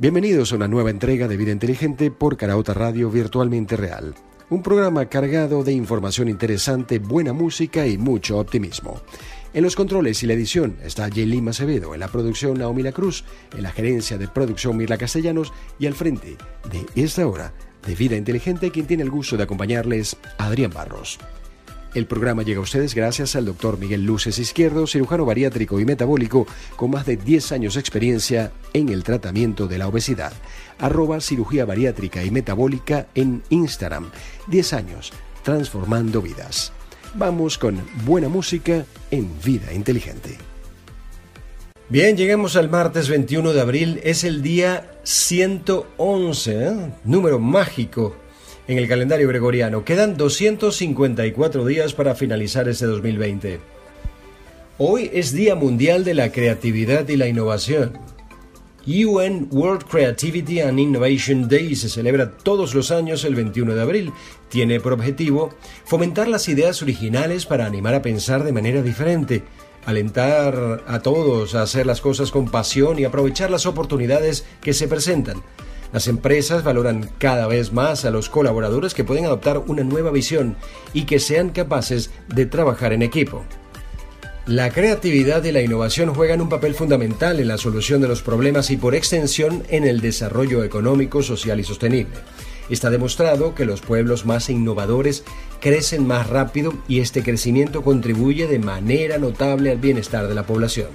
Bienvenidos a una nueva entrega de Vida Inteligente por Carauta Radio Virtualmente Real. Un programa cargado de información interesante, buena música y mucho optimismo. En los controles y la edición está Lima Acevedo, en la producción Naomi La Cruz, en la gerencia de producción Mirla Castellanos y al frente de esta hora de Vida Inteligente quien tiene el gusto de acompañarles Adrián Barros. El programa llega a ustedes gracias al doctor Miguel Luces Izquierdo, cirujano bariátrico y metabólico con más de 10 años de experiencia en el tratamiento de la obesidad. Arroba cirugía bariátrica y metabólica en Instagram. 10 años transformando vidas. Vamos con buena música en Vida Inteligente. Bien, llegamos al martes 21 de abril. Es el día 111, ¿eh? número mágico en el calendario gregoriano. Quedan 254 días para finalizar este 2020. Hoy es Día Mundial de la Creatividad y la Innovación. UN World Creativity and Innovation Day se celebra todos los años el 21 de abril. Tiene por objetivo fomentar las ideas originales para animar a pensar de manera diferente, alentar a todos a hacer las cosas con pasión y aprovechar las oportunidades que se presentan. Las empresas valoran cada vez más a los colaboradores que pueden adoptar una nueva visión y que sean capaces de trabajar en equipo. La creatividad y la innovación juegan un papel fundamental en la solución de los problemas y por extensión en el desarrollo económico, social y sostenible. Está demostrado que los pueblos más innovadores crecen más rápido y este crecimiento contribuye de manera notable al bienestar de la población.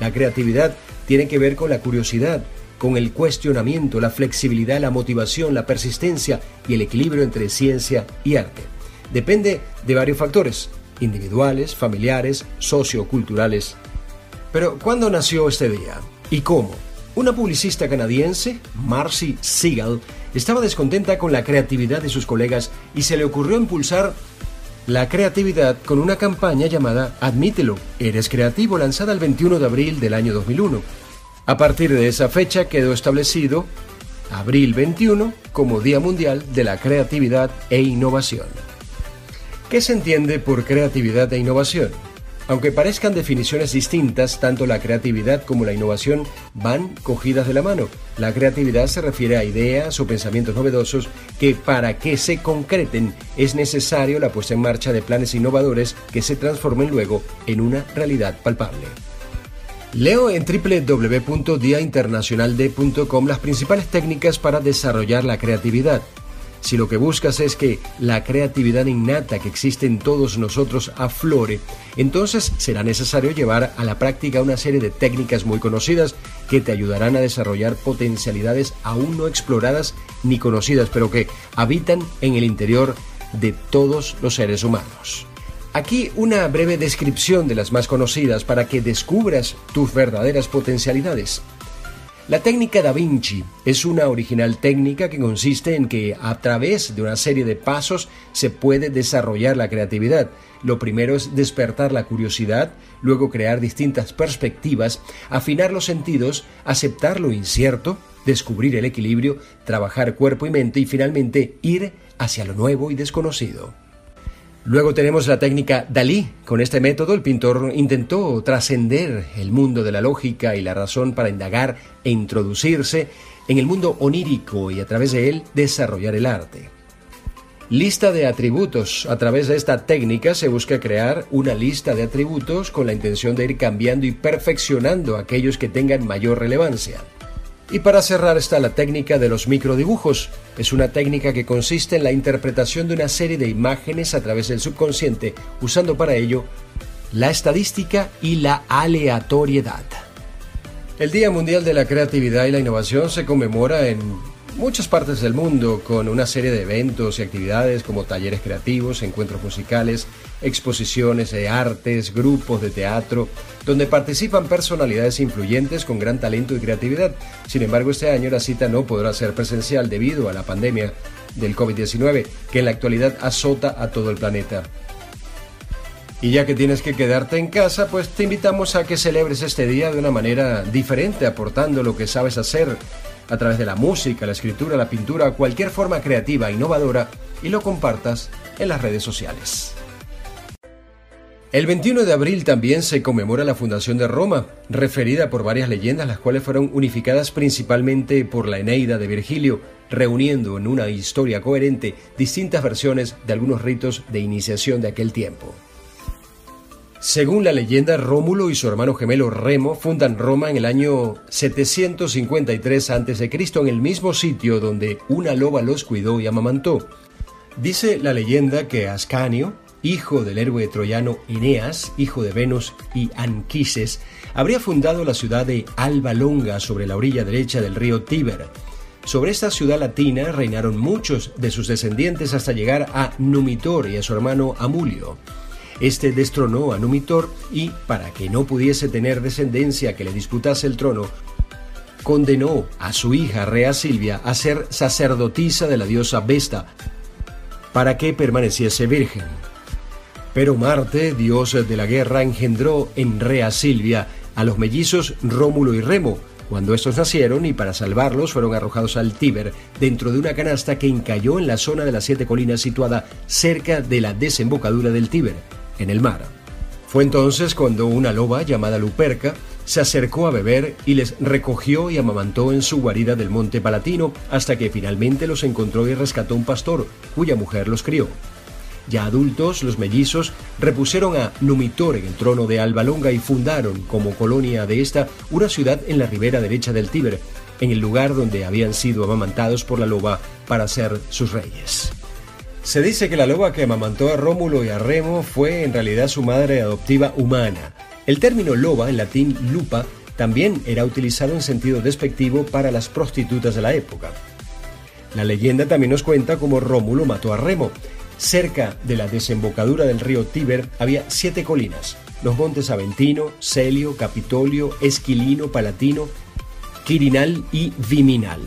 La creatividad tiene que ver con la curiosidad, con el cuestionamiento, la flexibilidad, la motivación, la persistencia y el equilibrio entre ciencia y arte. Depende de varios factores, individuales, familiares, socioculturales. Pero, ¿cuándo nació este día? ¿Y cómo? Una publicista canadiense, Marcy Siegel, estaba descontenta con la creatividad de sus colegas y se le ocurrió impulsar la creatividad con una campaña llamada Admítelo, eres creativo, lanzada el 21 de abril del año 2001. A partir de esa fecha quedó establecido abril 21 como Día Mundial de la Creatividad e Innovación. ¿Qué se entiende por creatividad e innovación? Aunque parezcan definiciones distintas, tanto la creatividad como la innovación van cogidas de la mano. La creatividad se refiere a ideas o pensamientos novedosos que para que se concreten es necesario la puesta en marcha de planes innovadores que se transformen luego en una realidad palpable. Leo en www.diainternacionalde.com las principales técnicas para desarrollar la creatividad. Si lo que buscas es que la creatividad innata que existe en todos nosotros aflore, entonces será necesario llevar a la práctica una serie de técnicas muy conocidas que te ayudarán a desarrollar potencialidades aún no exploradas ni conocidas, pero que habitan en el interior de todos los seres humanos. Aquí una breve descripción de las más conocidas para que descubras tus verdaderas potencialidades. La técnica Da Vinci es una original técnica que consiste en que a través de una serie de pasos se puede desarrollar la creatividad. Lo primero es despertar la curiosidad, luego crear distintas perspectivas, afinar los sentidos, aceptar lo incierto, descubrir el equilibrio, trabajar cuerpo y mente y finalmente ir hacia lo nuevo y desconocido. Luego tenemos la técnica Dalí. Con este método el pintor intentó trascender el mundo de la lógica y la razón para indagar e introducirse en el mundo onírico y a través de él desarrollar el arte. Lista de atributos. A través de esta técnica se busca crear una lista de atributos con la intención de ir cambiando y perfeccionando aquellos que tengan mayor relevancia. Y para cerrar está la técnica de los microdibujos. Es una técnica que consiste en la interpretación de una serie de imágenes a través del subconsciente, usando para ello la estadística y la aleatoriedad. El Día Mundial de la Creatividad y la Innovación se conmemora en muchas partes del mundo con una serie de eventos y actividades como talleres creativos, encuentros musicales, exposiciones de artes, grupos de teatro, donde participan personalidades influyentes con gran talento y creatividad. Sin embargo, este año la cita no podrá ser presencial debido a la pandemia del COVID-19, que en la actualidad azota a todo el planeta. Y ya que tienes que quedarte en casa, pues te invitamos a que celebres este día de una manera diferente, aportando lo que sabes hacer a través de la música, la escritura, la pintura, cualquier forma creativa, innovadora, y lo compartas en las redes sociales. El 21 de abril también se conmemora la fundación de Roma, referida por varias leyendas, las cuales fueron unificadas principalmente por la Eneida de Virgilio, reuniendo en una historia coherente distintas versiones de algunos ritos de iniciación de aquel tiempo. Según la leyenda, Rómulo y su hermano gemelo Remo fundan Roma en el año 753 a.C. en el mismo sitio donde una loba los cuidó y amamantó. Dice la leyenda que Ascanio, hijo del héroe troyano Eneas, hijo de Venus y Anquises, habría fundado la ciudad de Alba Longa sobre la orilla derecha del río Tíber. Sobre esta ciudad latina reinaron muchos de sus descendientes hasta llegar a Numitor y a su hermano Amulio. Este destronó a Numitor y, para que no pudiese tener descendencia que le disputase el trono, condenó a su hija Rea Silvia a ser sacerdotisa de la diosa Vesta, para que permaneciese virgen. Pero Marte, dios de la guerra, engendró en Rea Silvia a los mellizos Rómulo y Remo, cuando estos nacieron y para salvarlos fueron arrojados al Tíber dentro de una canasta que encalló en la zona de las siete colinas situada cerca de la desembocadura del Tíber, en el mar. Fue entonces cuando una loba llamada Luperca se acercó a beber y les recogió y amamantó en su guarida del monte Palatino hasta que finalmente los encontró y rescató un pastor, cuya mujer los crió. Ya adultos, los mellizos repusieron a Numitor en el trono de Alba Longa y fundaron, como colonia de esta, una ciudad en la ribera derecha del Tíber, en el lugar donde habían sido amamantados por la loba para ser sus reyes. Se dice que la loba que amamantó a Rómulo y a Remo fue en realidad su madre adoptiva humana. El término loba, en latín lupa, también era utilizado en sentido despectivo para las prostitutas de la época. La leyenda también nos cuenta cómo Rómulo mató a Remo, Cerca de la desembocadura del río Tíber había siete colinas, los montes Aventino, Celio, Capitolio, Esquilino, Palatino, Quirinal y Viminal.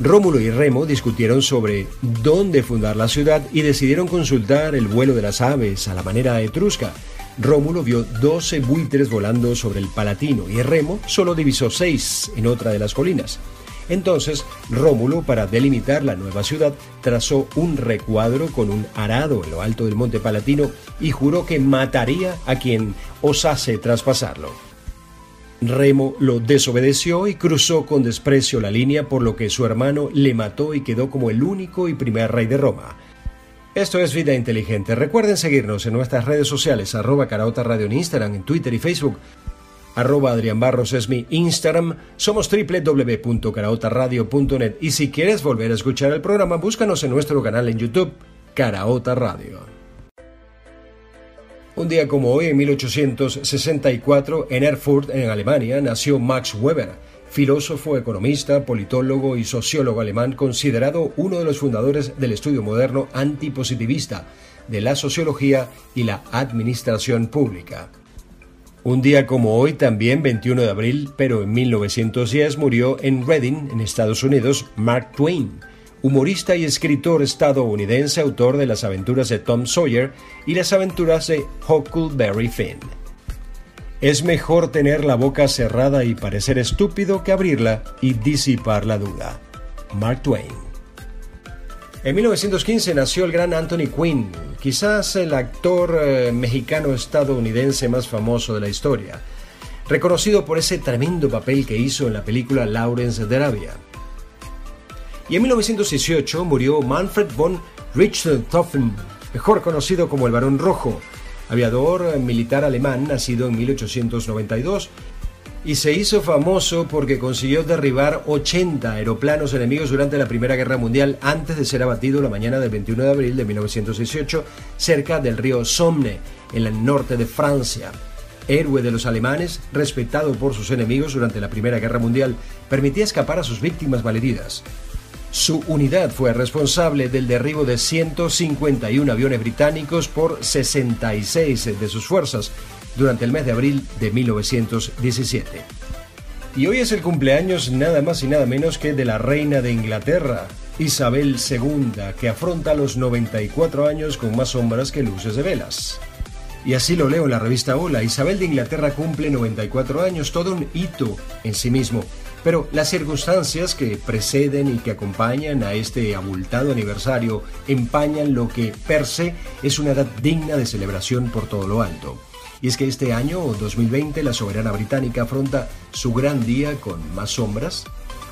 Rómulo y Remo discutieron sobre dónde fundar la ciudad y decidieron consultar el vuelo de las aves a la manera etrusca. Rómulo vio 12 buitres volando sobre el Palatino y Remo solo divisó seis en otra de las colinas. Entonces, Rómulo, para delimitar la nueva ciudad, trazó un recuadro con un arado en lo alto del monte Palatino y juró que mataría a quien osase traspasarlo. Remo lo desobedeció y cruzó con desprecio la línea, por lo que su hermano le mató y quedó como el único y primer rey de Roma. Esto es Vida Inteligente. Recuerden seguirnos en nuestras redes sociales, arroba Radio en Instagram, en Twitter y Facebook arroba Adrián Barros es mi Instagram, somos www.caraotaradio.net y si quieres volver a escuchar el programa, búscanos en nuestro canal en YouTube, Caraota Radio. Un día como hoy, en 1864, en Erfurt, en Alemania, nació Max Weber, filósofo, economista, politólogo y sociólogo alemán, considerado uno de los fundadores del estudio moderno antipositivista, de la sociología y la administración pública. Un día como hoy, también 21 de abril, pero en 1910 murió en Reading, en Estados Unidos, Mark Twain, humorista y escritor estadounidense, autor de las aventuras de Tom Sawyer y las aventuras de Huckleberry Finn. Es mejor tener la boca cerrada y parecer estúpido que abrirla y disipar la duda. Mark Twain. En 1915 nació el gran Anthony Quinn, quizás el actor eh, mexicano estadounidense más famoso de la historia, reconocido por ese tremendo papel que hizo en la película Lawrence de Arabia. Y en 1918 murió Manfred von Richthofen, mejor conocido como el Barón Rojo, aviador militar alemán nacido en 1892 y se hizo famoso porque consiguió derribar 80 aeroplanos enemigos durante la Primera Guerra Mundial antes de ser abatido la mañana del 21 de abril de 1918 cerca del río Somme, en el norte de Francia. Héroe de los alemanes, respetado por sus enemigos durante la Primera Guerra Mundial, permitía escapar a sus víctimas malheridas. Su unidad fue responsable del derribo de 151 aviones británicos por 66 de sus fuerzas, durante el mes de abril de 1917. Y hoy es el cumpleaños nada más y nada menos que de la reina de Inglaterra, Isabel II, que afronta los 94 años con más sombras que luces de velas. Y así lo leo en la revista Hola, Isabel de Inglaterra cumple 94 años, todo un hito en sí mismo. Pero las circunstancias que preceden y que acompañan a este abultado aniversario empañan lo que per se es una edad digna de celebración por todo lo alto. Y es que este año 2020 la soberana británica afronta su gran día con más sombras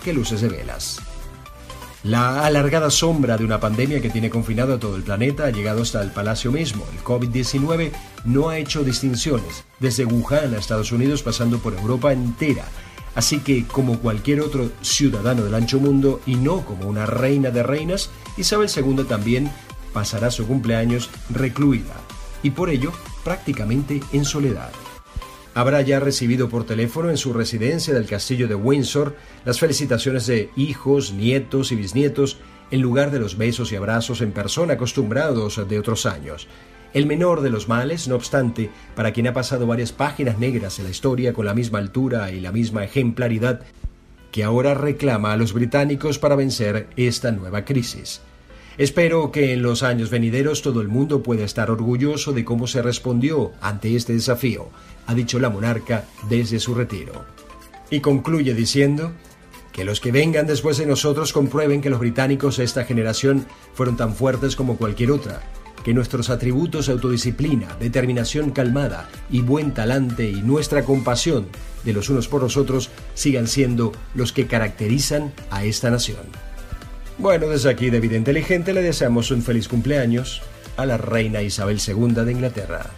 que luces de velas. La alargada sombra de una pandemia que tiene confinado a todo el planeta ha llegado hasta el palacio mismo. El COVID-19 no ha hecho distinciones, desde Wuhan a Estados Unidos pasando por Europa entera. Así que, como cualquier otro ciudadano del ancho mundo y no como una reina de reinas, Isabel II también pasará su cumpleaños recluida y por ello prácticamente en soledad habrá ya recibido por teléfono en su residencia del castillo de Windsor las felicitaciones de hijos, nietos y bisnietos en lugar de los besos y abrazos en persona acostumbrados de otros años. El menor de los males, no obstante, para quien ha pasado varias páginas negras en la historia con la misma altura y la misma ejemplaridad, que ahora reclama a los británicos para vencer esta nueva crisis. Espero que en los años venideros todo el mundo pueda estar orgulloso de cómo se respondió ante este desafío, ha dicho la monarca desde su retiro. Y concluye diciendo que los que vengan después de nosotros comprueben que los británicos de esta generación fueron tan fuertes como cualquier otra, que nuestros atributos autodisciplina, determinación calmada y buen talante y nuestra compasión de los unos por los otros sigan siendo los que caracterizan a esta nación. Bueno, desde aquí de Vida Inteligente le deseamos un feliz cumpleaños a la reina Isabel II de Inglaterra.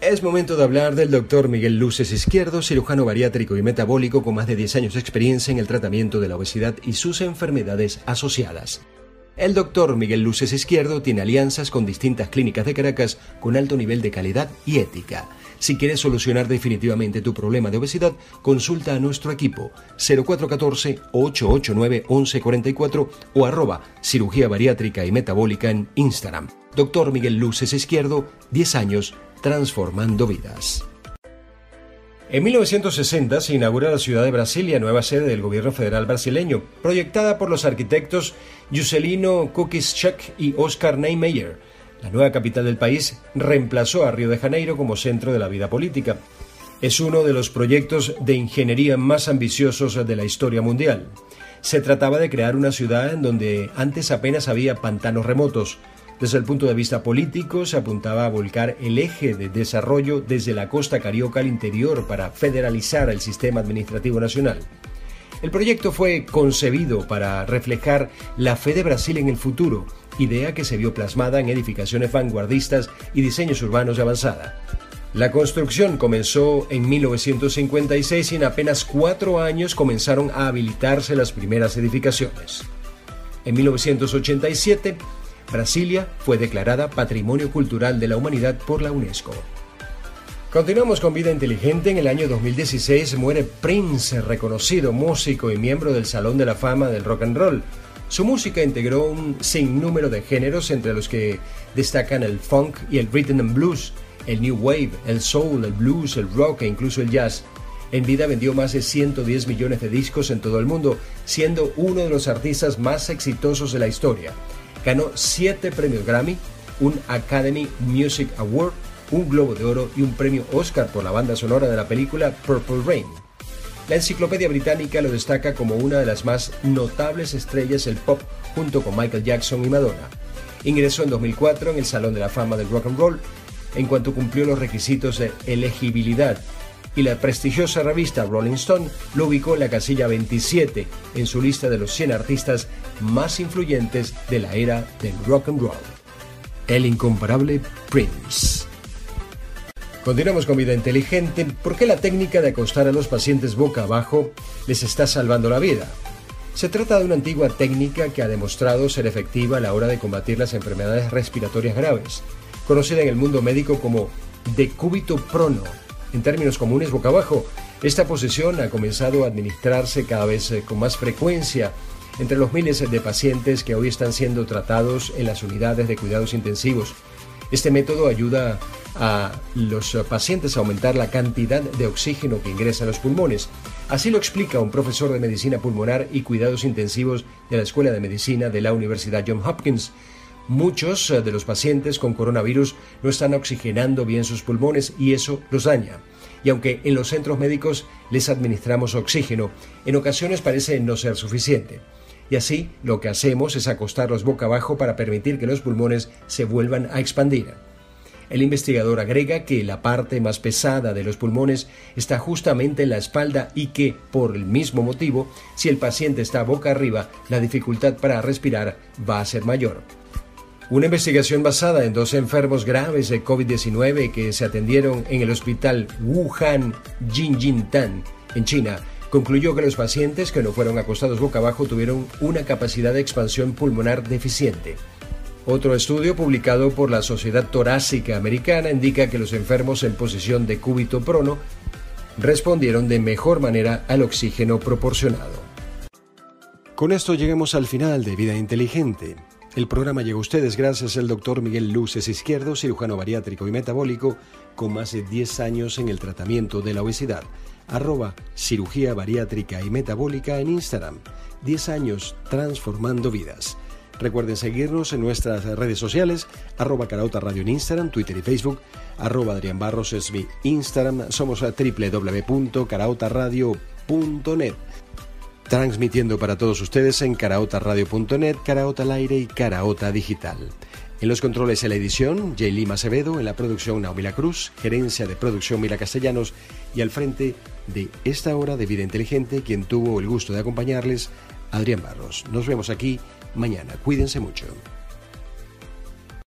Es momento de hablar del doctor Miguel Luces Izquierdo, cirujano bariátrico y metabólico con más de 10 años de experiencia en el tratamiento de la obesidad y sus enfermedades asociadas. El doctor Miguel Luces Izquierdo tiene alianzas con distintas clínicas de Caracas con alto nivel de calidad y ética. Si quieres solucionar definitivamente tu problema de obesidad, consulta a nuestro equipo 0414-889-1144 o arroba cirugía bariátrica y metabólica en Instagram. Doctor Miguel Luces Izquierdo, 10 años transformando vidas. En 1960 se inaugura la ciudad de Brasilia, nueva sede del gobierno federal brasileño, proyectada por los arquitectos Juscelino Kukischek y Oscar Niemeyer. La nueva capital del país reemplazó a Río de Janeiro como centro de la vida política. Es uno de los proyectos de ingeniería más ambiciosos de la historia mundial. Se trataba de crear una ciudad en donde antes apenas había pantanos remotos, desde el punto de vista político, se apuntaba a volcar el eje de desarrollo desde la costa carioca al interior para federalizar el sistema administrativo nacional. El proyecto fue concebido para reflejar la fe de Brasil en el futuro, idea que se vio plasmada en edificaciones vanguardistas y diseños urbanos de avanzada. La construcción comenzó en 1956 y en apenas cuatro años comenzaron a habilitarse las primeras edificaciones. En 1987, Brasilia fue declarada Patrimonio Cultural de la Humanidad por la UNESCO. Continuamos con Vida Inteligente. En el año 2016 muere Prince, reconocido músico y miembro del Salón de la Fama del Rock and Roll. Su música integró un sinnúmero de géneros, entre los que destacan el funk y el rhythm and blues, el new wave, el soul, el blues, el rock e incluso el jazz. En vida vendió más de 110 millones de discos en todo el mundo, siendo uno de los artistas más exitosos de la historia. Ganó siete premios Grammy, un Academy Music Award, un Globo de Oro y un premio Oscar por la banda sonora de la película Purple Rain. La enciclopedia británica lo destaca como una de las más notables estrellas del pop junto con Michael Jackson y Madonna. Ingresó en 2004 en el Salón de la Fama del Rock and Roll en cuanto cumplió los requisitos de elegibilidad y la prestigiosa revista Rolling Stone lo ubicó en la casilla 27 en su lista de los 100 artistas más influyentes de la era del rock and roll. El incomparable Prince. Continuamos con vida inteligente. ¿Por qué la técnica de acostar a los pacientes boca abajo les está salvando la vida? Se trata de una antigua técnica que ha demostrado ser efectiva a la hora de combatir las enfermedades respiratorias graves, conocida en el mundo médico como decúbito prono en términos comunes boca abajo. Esta posición ha comenzado a administrarse cada vez eh, con más frecuencia entre los miles de pacientes que hoy están siendo tratados en las unidades de cuidados intensivos. Este método ayuda a los pacientes a aumentar la cantidad de oxígeno que ingresa a los pulmones. Así lo explica un profesor de medicina pulmonar y cuidados intensivos de la Escuela de Medicina de la Universidad Johns Hopkins. Muchos eh, de los pacientes con coronavirus no están oxigenando bien sus pulmones y eso los daña. y aunque en los centros médicos les administramos oxígeno, en ocasiones parece no ser suficiente. Y así lo que hacemos es acostarlos boca abajo para permitir que los pulmones se vuelvan a expandir. El investigador agrega que la parte más pesada de los pulmones está justamente en la espalda y que, por el mismo motivo, si el paciente está boca arriba, la dificultad para respirar va a ser mayor. Una investigación basada en dos enfermos graves de COVID-19 que se atendieron en el hospital Wuhan Jinjintan, en China, concluyó que los pacientes que no fueron acostados boca abajo tuvieron una capacidad de expansión pulmonar deficiente. Otro estudio publicado por la Sociedad Torácica Americana indica que los enfermos en posición de cúbito prono respondieron de mejor manera al oxígeno proporcionado. Con esto llegamos al final de Vida Inteligente. El programa llegó a ustedes gracias al doctor Miguel Luces Izquierdo, cirujano bariátrico y metabólico, con más de 10 años en el tratamiento de la obesidad. Arroba cirugía bariátrica y metabólica en Instagram. 10 años transformando vidas. Recuerden seguirnos en nuestras redes sociales, arroba Carauta Radio en Instagram, Twitter y Facebook, arroba Adrián Barros es mi Instagram, somos a www.carautaradio.net transmitiendo para todos ustedes en caraotaradio.net, Caraota al aire y Caraota Digital. En los controles en la edición, J. Lima Acevedo, en la producción Naomi La Cruz, gerencia de producción Mila Castellanos y al frente de esta hora de Vida Inteligente, quien tuvo el gusto de acompañarles, Adrián Barros. Nos vemos aquí mañana. Cuídense mucho.